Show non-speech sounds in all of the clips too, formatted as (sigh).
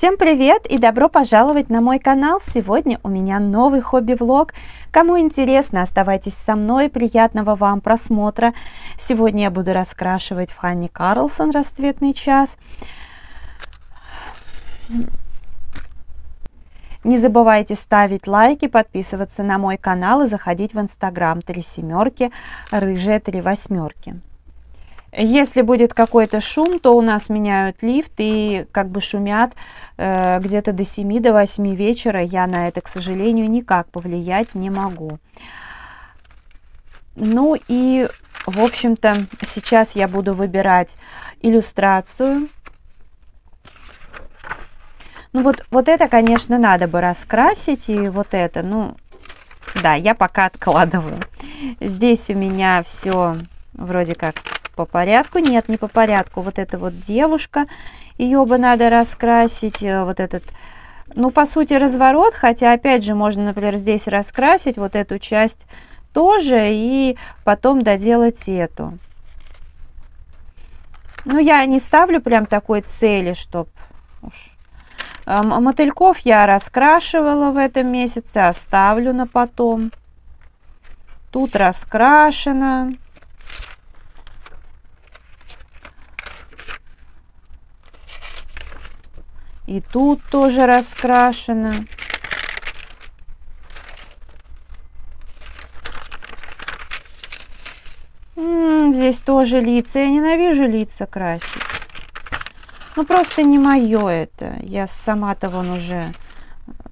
Всем привет и добро пожаловать на мой канал! Сегодня у меня новый хобби-влог. Кому интересно, оставайтесь со мной, приятного вам просмотра. Сегодня я буду раскрашивать в Ханни Карлсон «Расцветный час». Не забывайте ставить лайки, подписываться на мой канал и заходить в инстаграм три семерки, рыжие три восьмерки. Если будет какой-то шум, то у нас меняют лифт и как бы шумят э, где-то до 7 до 8 вечера. Я на это, к сожалению, никак повлиять не могу. Ну и, в общем-то, сейчас я буду выбирать иллюстрацию. Ну вот, вот это, конечно, надо бы раскрасить, и вот это, ну, да, я пока откладываю. Здесь у меня все вроде как по порядку. Нет, не по порядку. Вот эта вот девушка, ее бы надо раскрасить. Э, вот этот, ну, по сути, разворот. Хотя, опять же, можно, например, здесь раскрасить вот эту часть тоже и потом доделать эту. Ну, я не ставлю прям такой цели, чтоб уж... Мотыльков я раскрашивала в этом месяце, оставлю на потом. Тут раскрашено. И тут тоже раскрашено. Здесь тоже лица. Я ненавижу лица красить. Ну, просто не мое это. Я сама-то вон уже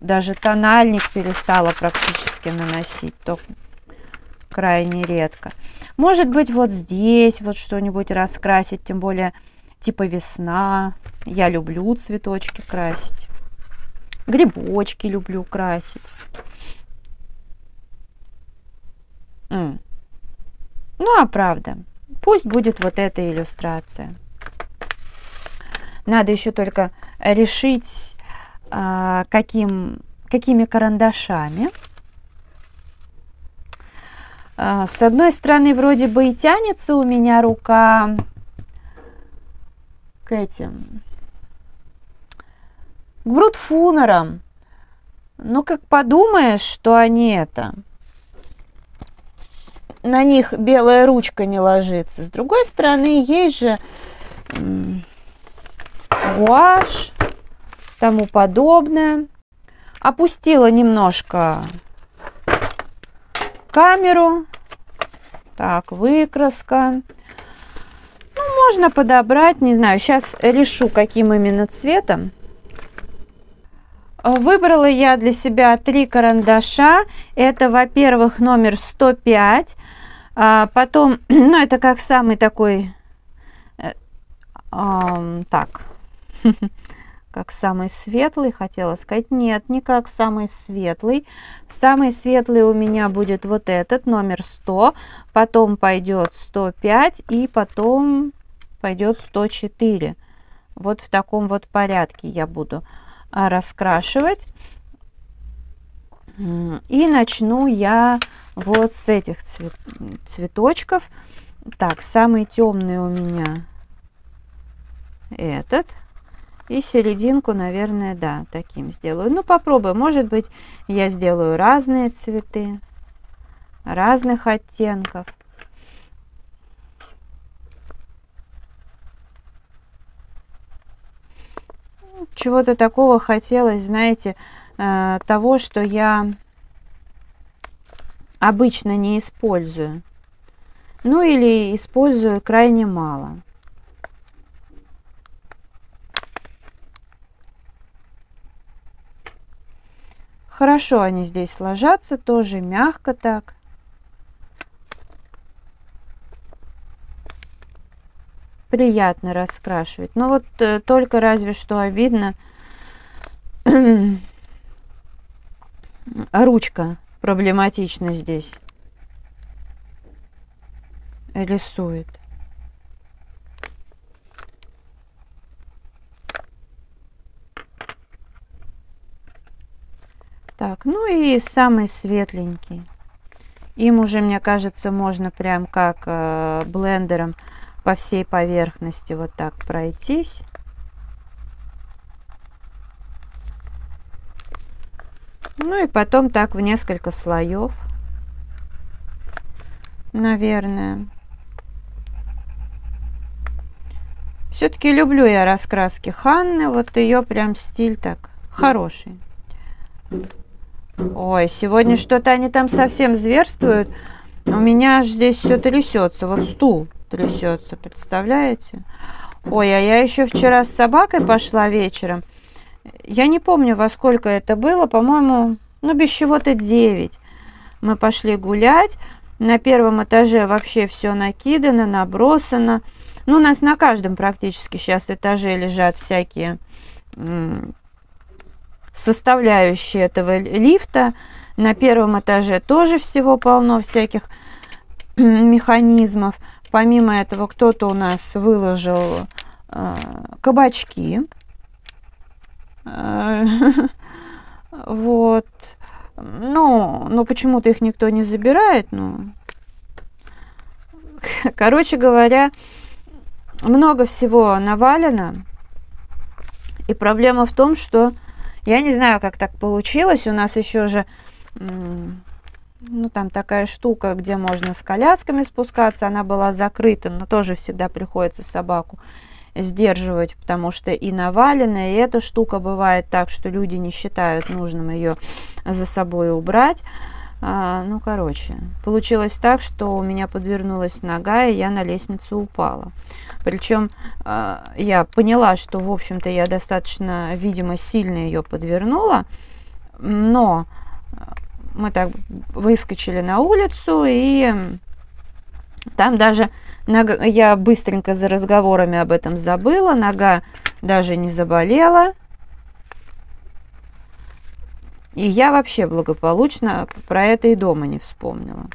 даже тональник перестала практически наносить. Только крайне редко. Может быть, вот здесь вот что-нибудь раскрасить. Тем более, типа весна. Я люблю цветочки красить. Грибочки люблю красить. М. Ну, а правда, пусть будет вот эта иллюстрация. Надо еще только решить, а, каким, какими карандашами. А, с одной стороны, вроде бы и тянется у меня рука к этим, к брутфунерам. Ну, как подумаешь, что они это, на них белая ручка не ложится. С другой стороны, есть же гуашь, тому подобное. Опустила немножко камеру. Так, выкраска. Можно подобрать, не знаю, сейчас решу, каким именно цветом. Выбрала я для себя три карандаша. Это, во-первых, номер 105. А потом, (clears throat) ну, это как самый такой, э, э, так, (laughs) как самый светлый, хотела сказать. Нет, не как самый светлый. Самый светлый у меня будет вот этот, номер 100. Потом пойдет 105 и потом пойдет 104. Вот в таком вот порядке я буду а, раскрашивать. И начну я вот с этих цвет, цветочков. Так, самый темный у меня этот. И серединку, наверное, да, таким сделаю. Ну, попробую. Может быть, я сделаю разные цветы, разных оттенков. Чего-то такого хотелось, знаете, э, того, что я обычно не использую. Ну или использую крайне мало. Хорошо они здесь ложатся, тоже мягко так. Приятно раскрашивать. Но вот э, только разве что обидно. (clears throat) Ручка проблематична здесь. Рисует. Так, ну и самый светленький. Им уже, мне кажется, можно прям как э, блендером по всей поверхности вот так пройтись. Ну и потом так в несколько слоев, наверное. Все-таки люблю я раскраски Ханны. Вот ее прям стиль так хороший. Ой, сегодня что-то они там совсем зверствуют. У меня аж здесь все трясется. Вот стул трясется, представляете? Ой, а я еще вчера с собакой пошла вечером. Я не помню, во сколько это было. По-моему, ну, без чего-то 9. Мы пошли гулять. На первом этаже вообще все накидано, набросано. Ну, у нас на каждом практически сейчас этаже лежат всякие составляющие этого лифта. На первом этаже тоже всего полно всяких механизмов. Помимо этого, кто-то у нас выложил э, кабачки. Э, (laughs) вот. Ну, но почему-то их никто не забирает. Ну, (laughs) короче говоря, много всего навалено. И проблема в том, что я не знаю, как так получилось. У нас еще же ну, там такая штука, где можно с колясками спускаться. Она была закрыта, но тоже всегда приходится собаку сдерживать, потому что и навалено, и эта штука бывает так, что люди не считают нужным ее за собой убрать. А, ну, короче, получилось так, что у меня подвернулась нога, и я на лестницу упала. Причем э, я поняла, что, в общем-то, я достаточно, видимо, сильно ее подвернула, но мы так выскочили на улицу, и там даже нога, я быстренько за разговорами об этом забыла, нога даже не заболела. И я вообще благополучно про это и дома не вспомнила.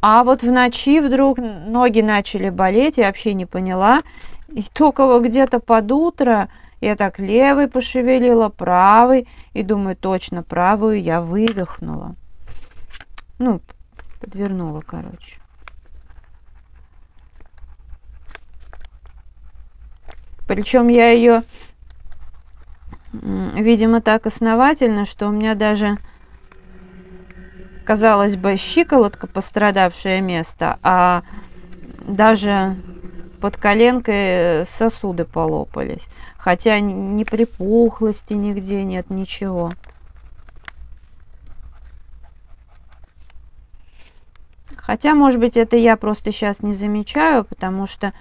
А вот в ночи вдруг ноги начали болеть, я вообще не поняла. И только где-то под утро я так левый пошевелила, правый, и думаю, точно правую я выдохнула. Ну, подвернула, короче. Причем я ее, видимо, так основательно, что у меня даже казалось бы, щиколотка пострадавшее место, а даже под коленкой сосуды полопались. Хотя ни припухлости нигде нет, ничего. Хотя, может быть, это я просто сейчас не замечаю, потому что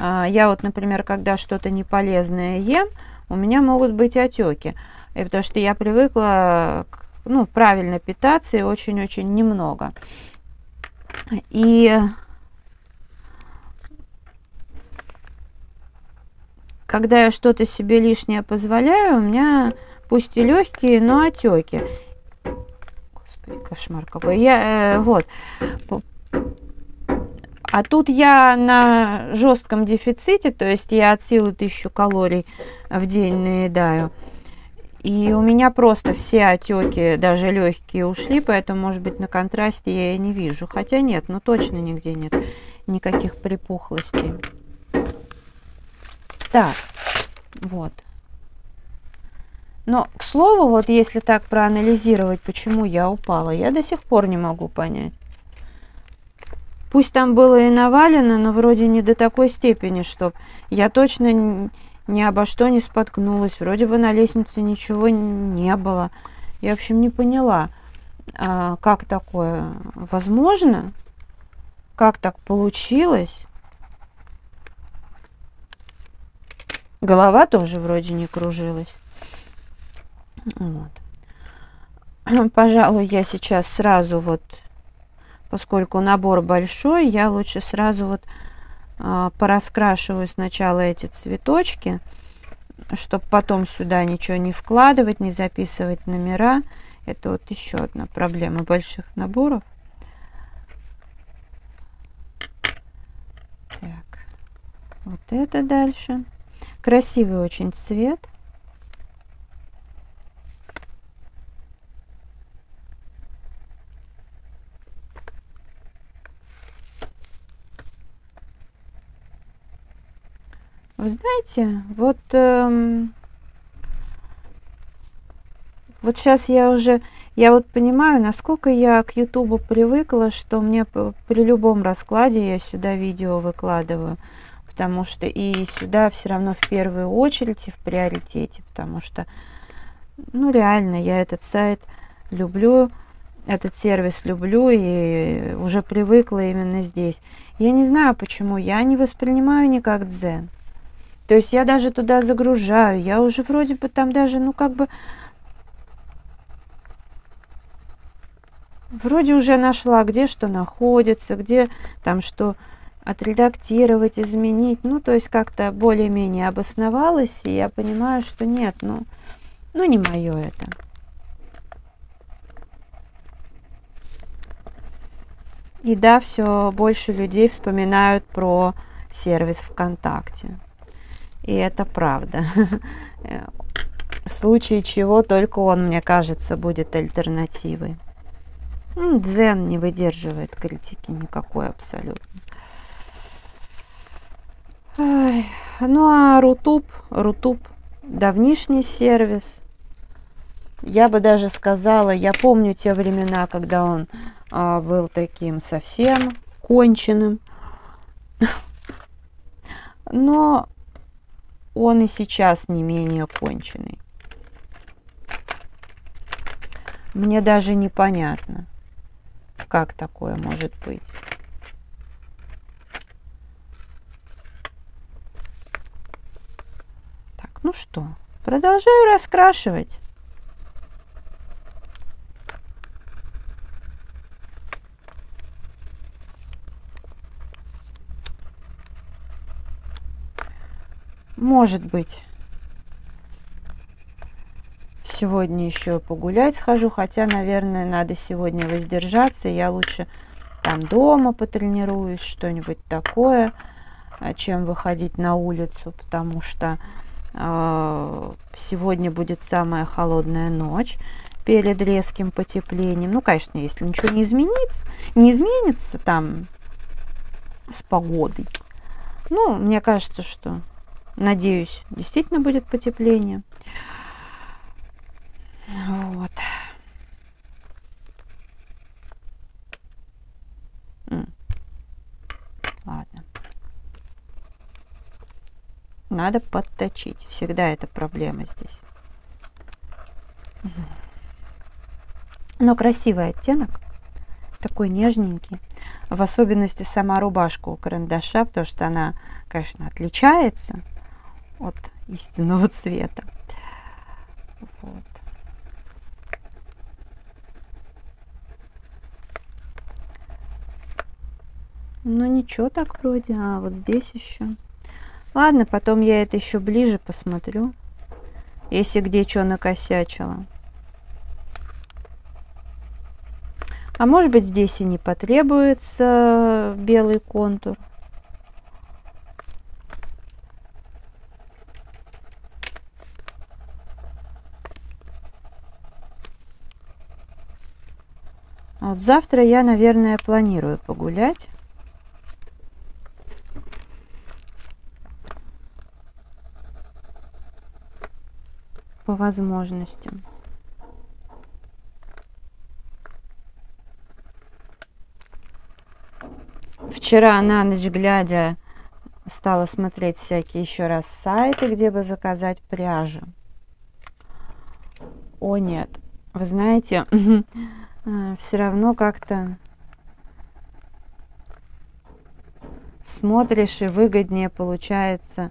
э, я вот, например, когда что-то неполезное ем, у меня могут быть отеки. И потому что я привыкла к ну, правильно питаться и очень-очень немного. И когда я что-то себе лишнее позволяю, у меня пусть и легкие, но отеки. Господи, кошмар какой. Я, э, вот. А тут я на жестком дефиците, то есть я от силы тысячу калорий в день наедаю. И у меня просто все отеки, даже легкие, ушли, поэтому, может быть, на контрасте я и не вижу. Хотя нет, ну точно нигде нет никаких припухлостей. Так, вот. Но, к слову, вот если так проанализировать, почему я упала, я до сих пор не могу понять. Пусть там было и навалено, но вроде не до такой степени, что я точно ни обо что не споткнулась. Вроде бы на лестнице ничего не было. Я, в общем, не поняла, а, как такое возможно, как так получилось. Голова тоже вроде не кружилась. Вот. (clears throat) Пожалуй, я сейчас сразу вот, поскольку набор большой, я лучше сразу вот а, пораскрашиваю сначала эти цветочки, чтобы потом сюда ничего не вкладывать, не записывать номера. Это вот еще одна проблема больших наборов. Так, вот это дальше. Красивый очень цвет. Вы знаете, вот, эм, Вот сейчас я уже, я вот понимаю, насколько я к Ютубу привыкла, что мне при любом раскладе я сюда видео выкладываю, потому что и сюда все равно в первую очередь и в приоритете, потому что, ну реально, я этот сайт люблю, этот сервис люблю и уже привыкла именно здесь. Я не знаю почему, я не воспринимаю никак дзен. То есть я даже туда загружаю, я уже вроде бы там даже, ну как бы, вроде уже нашла, где что находится, где там что отредактировать, изменить. Ну, то есть как-то более-менее обосновалась, и я понимаю, что нет, ну, ну не мое это. И да, все больше людей вспоминают про сервис ВКонтакте. И это правда. (laughs) В случае чего только он, мне кажется, будет альтернативой. Дзен не выдерживает критики никакой абсолютно. Ой. Ну а Рутуб, Рутуб давнишний сервис. Я бы даже сказала, я помню те времена, когда он а, был таким совсем конченым. Но он и сейчас не менее конченый. Мне даже непонятно, как такое может быть. Ну что, продолжаю раскрашивать. Может быть. Сегодня еще погулять схожу, хотя, наверное, надо сегодня воздержаться. Я лучше там дома потренируюсь, что-нибудь такое, а, чем выходить на улицу, потому что сегодня будет самая холодная ночь перед резким потеплением. Ну, конечно, если ничего не изменится, не изменится там с погодой. Ну, мне кажется, что Надеюсь, действительно будет потепление. Вот. Ладно. Надо подточить. Всегда это проблема здесь. Но красивый оттенок. Такой нежненький. В особенности сама рубашка у карандаша, потому что она, конечно, отличается от истинного цвета. Вот. Ну ничего так вроде, а вот здесь еще. Ладно, потом я это еще ближе посмотрю, если где что накосячила. А может быть здесь и не потребуется белый контур. Вот завтра я, наверное, планирую погулять. По возможностям. Вчера на ночь глядя стала смотреть всякие еще раз сайты, где бы заказать пряжу. О нет, вы знаете, (laughs) А, все равно как-то смотришь и выгоднее получается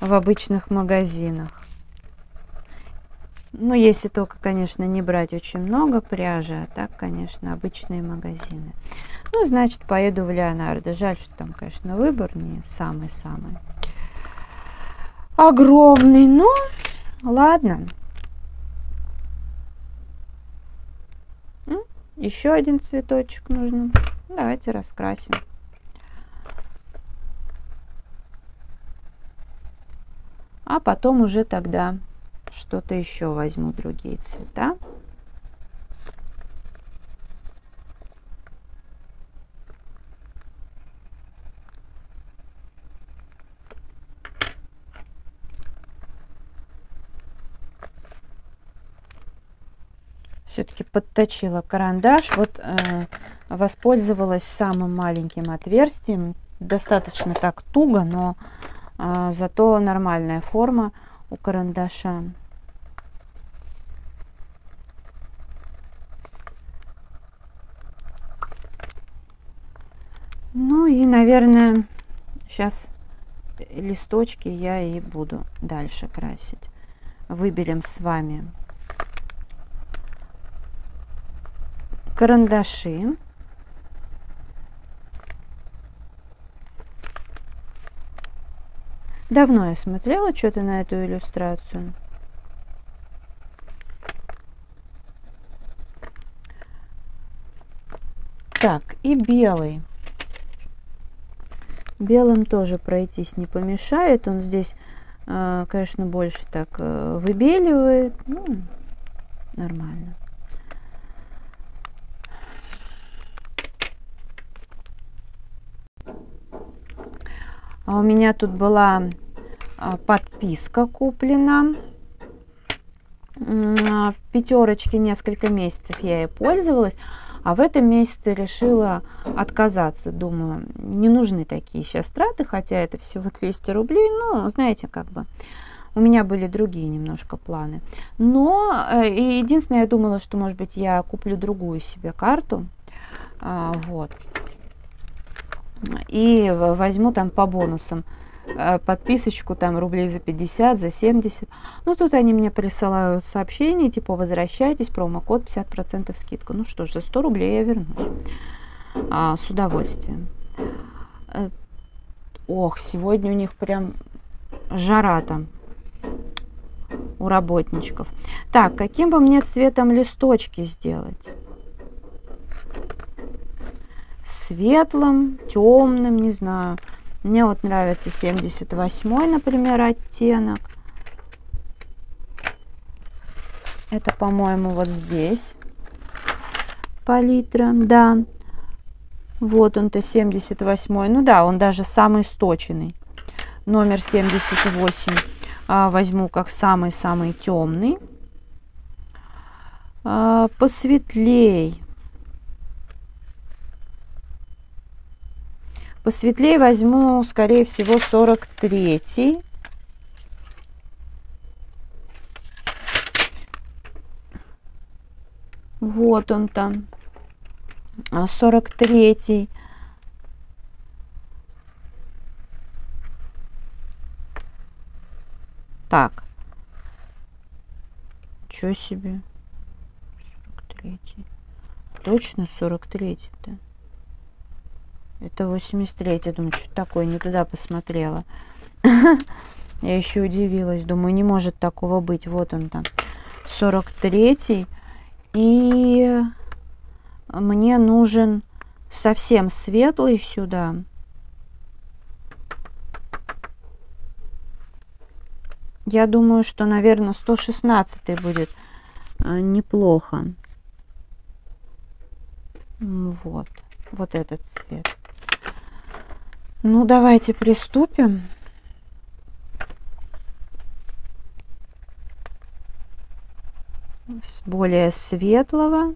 в обычных магазинах. Ну, если только, конечно, не брать очень много пряжи, а так, конечно, обычные магазины. Ну, значит, поеду в Леонардо. Жаль, что там, конечно, выбор не самый-самый огромный, но ладно. Еще один цветочек нужно. Давайте раскрасим. А потом уже тогда что-то еще возьму, другие цвета. все-таки подточила карандаш. Вот э, воспользовалась самым маленьким отверстием. Достаточно так туго, но э, зато нормальная форма у карандаша. Ну и, наверное, сейчас листочки я и буду дальше красить. Выберем с вами карандаши. Давно я смотрела что-то на эту иллюстрацию. Так, и белый. Белым тоже пройтись не помешает. Он здесь, а, конечно, больше так э, выбеливает. Ну, нормально. А у меня тут была а, подписка куплена. Пятерочки несколько месяцев я ей пользовалась. А в этом месяце решила отказаться. Думаю, не нужны такие сейчас траты, хотя это всего 200 рублей. Ну, знаете, как бы у меня были другие немножко планы. Но э, единственное, я думала, что, может быть, я куплю другую себе карту. А, вот. И возьму там по бонусам подписочку там рублей за 50, за 70. Ну, тут они мне присылают сообщение, типа, возвращайтесь, промокод 50% скидку. Ну что ж, за 100 рублей я вернусь. А, с удовольствием. Э, ох, сегодня у них прям жара там у работничков. Так, каким бы мне цветом листочки сделать? Светлым, темным, не знаю. Мне вот нравится 78, например, оттенок. Это, по-моему, вот здесь палитра, да. Вот он-то 78. Ну да, он даже самый сточенный. Номер 78 а, возьму как самый-самый темный. А, посветлей. Посветлее возьму, скорее всего, 43 Вот он там. 43 а, Так. Чё себе? 43 Точно 43-то? Это 83 я думаю, что такое, не туда посмотрела. (laughs) Я еще удивилась, думаю, не может такого быть. Вот он там, 43 И мне нужен совсем светлый сюда. Я думаю, что, наверное, 116 будет э, неплохо. Вот, вот этот цвет. Ну, давайте приступим. С более светлого.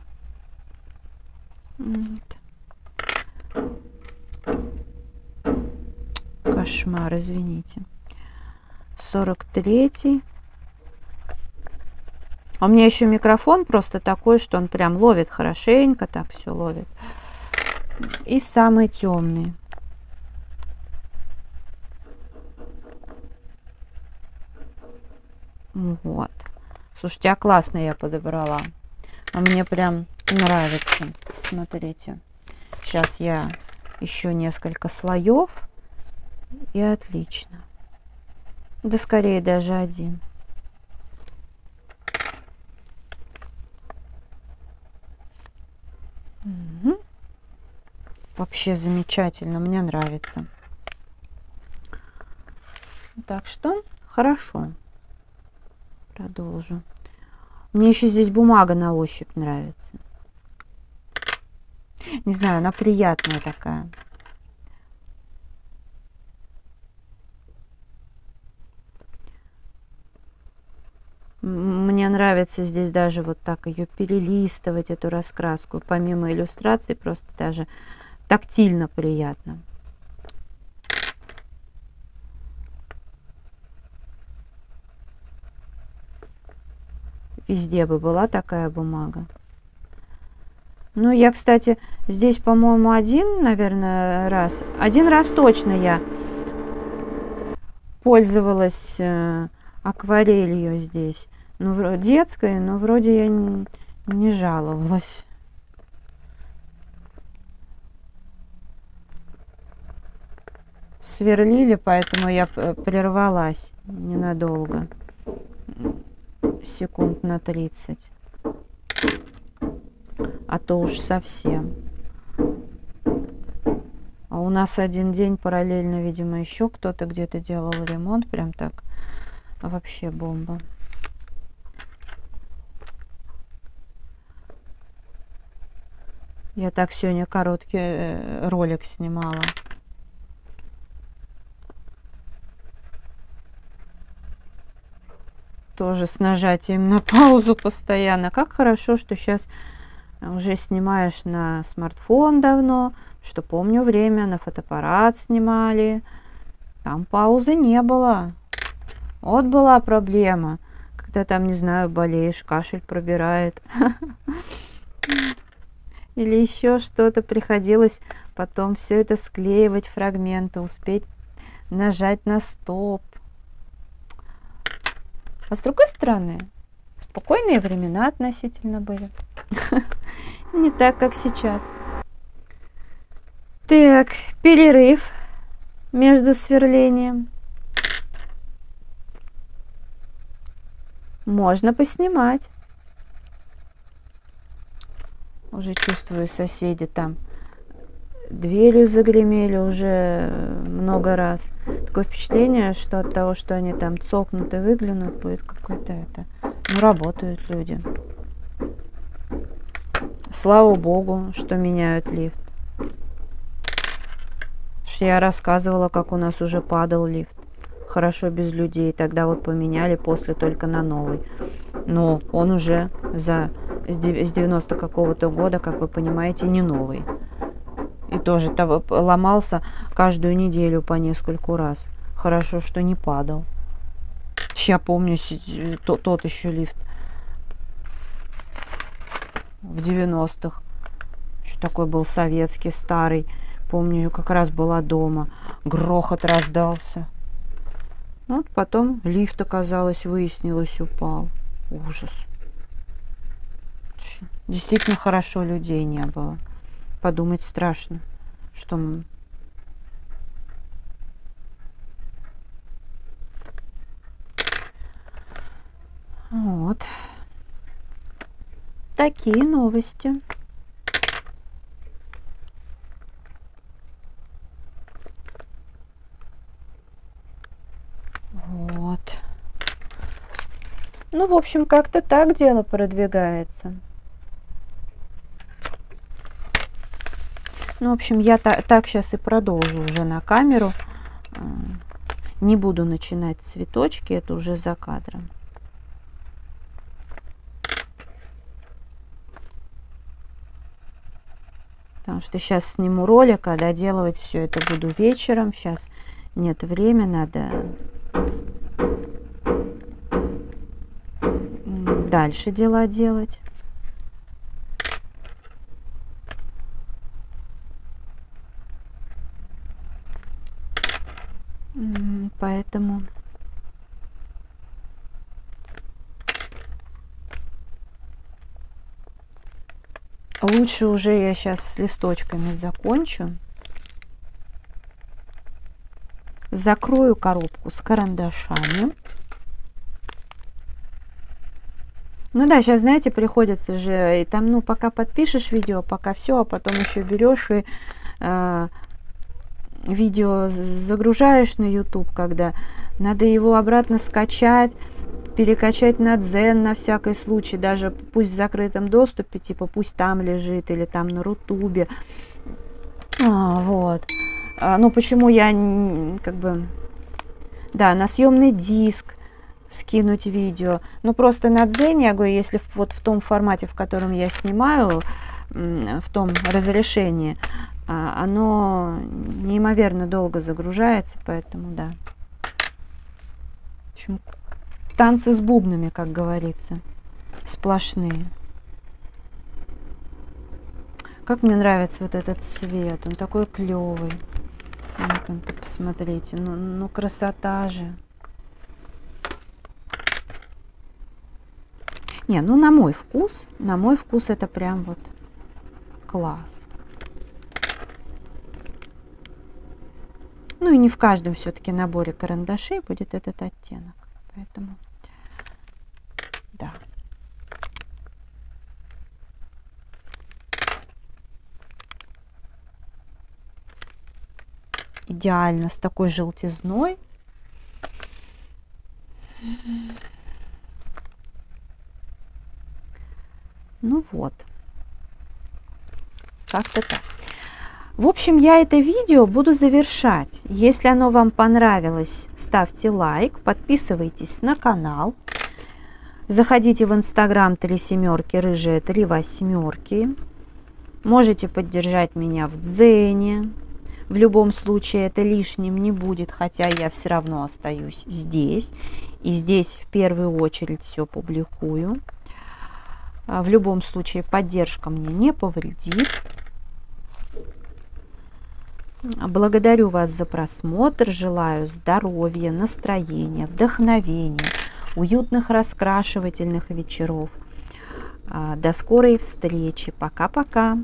Кошмар, извините. 43 а у меня еще микрофон просто такой, что он прям ловит хорошенько, так все ловит. И самый темный. Вот. Слушайте, а классно я подобрала. А мне прям нравится. Смотрите. Сейчас я еще несколько слоев. И отлично. Да скорее даже один. Угу. Вообще замечательно, мне нравится. Так что хорошо продолжу. Мне еще здесь бумага на ощупь нравится. Не знаю, она приятная такая. мне нравится здесь даже вот так ее перелистывать, эту раскраску. Помимо иллюстраций, просто даже тактильно приятно. Везде бы была такая бумага. Ну, я, кстати, здесь, по-моему, один, наверное, раз. Один раз точно я пользовалась э, акварелью здесь. Ну, детской, но вроде я не, не жаловалась. Сверлили, поэтому я прервалась ненадолго. Секунд на 30 а то уж совсем. А у нас один день параллельно, видимо, еще кто-то где-то делал ремонт, прям так. Вообще бомба. Я так сегодня короткий э, ролик снимала. Тоже с нажатием на паузу постоянно. Как хорошо, что сейчас уже снимаешь на смартфон давно, что помню время, на фотоаппарат снимали. Там паузы не было. Вот была проблема, когда там, не знаю, болеешь, кашель пробирает. (laughs) Или еще что-то приходилось потом все это склеивать фрагменты, успеть нажать на стоп. А с другой стороны, спокойные времена относительно были. (laughs) Не так, как сейчас. Так, перерыв между сверлением. Можно поснимать. Уже чувствую соседи там. Дверью загремели уже много раз. Такое впечатление, что от того, что они там цокнут и выглянут, будет какой-то это... Ну, работают люди. Слава богу, что меняют лифт. Что я рассказывала, как у нас уже падал лифт. Хорошо без людей. Тогда вот поменяли после только на новый. Но он уже за с 90 какого-то года, как вы понимаете, не новый. И тоже ломался каждую неделю по нескольку раз. Хорошо, что не падал. Я помню тот, тот еще лифт в 90-х. Еще такой был советский, старый. Помню, как раз была дома. Грохот раздался. Вот потом лифт, оказалось, выяснилось, упал. Ужас. Действительно хорошо людей не было. Подумать страшно, что Вот такие новости. Ну, в общем, как-то так дело продвигается. Ну, в общем, я та так сейчас и продолжу уже на камеру. Не буду начинать цветочки, это уже за кадром. Потому что сейчас сниму ролик, а доделывать все это буду вечером. Сейчас нет времени, надо дальше дела делать. Поэтому Лучше уже я сейчас с листочками закончу. Закрою коробку с карандашами. Ну да, сейчас, знаете, приходится же, и там, ну, пока подпишешь видео, пока все, а потом еще берешь и э, видео загружаешь на YouTube, когда надо его обратно скачать, перекачать на Дзен на всякий случай, даже пусть в закрытом доступе, типа пусть там лежит или там на Рутубе. А, вот. А, ну, почему я как бы... Да, на съемный диск скинуть видео. Ну, просто на Дзене, я говорю, если вот в том формате, в котором я снимаю, в том разрешении, оно неимоверно долго загружается, поэтому да. В общем, танцы с бубнами, как говорится, сплошные. Как мне нравится вот этот цвет, он такой клевый. Вот он, посмотрите, ну, ну красота же. Не, ну на мой вкус, на мой вкус это прям вот класс. Ну и не в каждом все-таки наборе карандашей будет этот оттенок. Поэтому, да. Идеально с такой желтизной. Ну вот. Как-то так. В общем, я это видео буду завершать. Если оно вам понравилось, ставьте лайк, подписывайтесь на канал. Заходите в инстаграм три семерки, рыжие три восьмерки. Можете поддержать меня в Дзене. В любом случае это лишним не будет, хотя я все равно остаюсь здесь. И здесь в первую очередь все публикую. А, в любом случае поддержка мне не повредит. Благодарю вас за просмотр, желаю здоровья, настроения, вдохновения, уютных раскрашивательных вечеров. А, до скорой встречи. Пока-пока.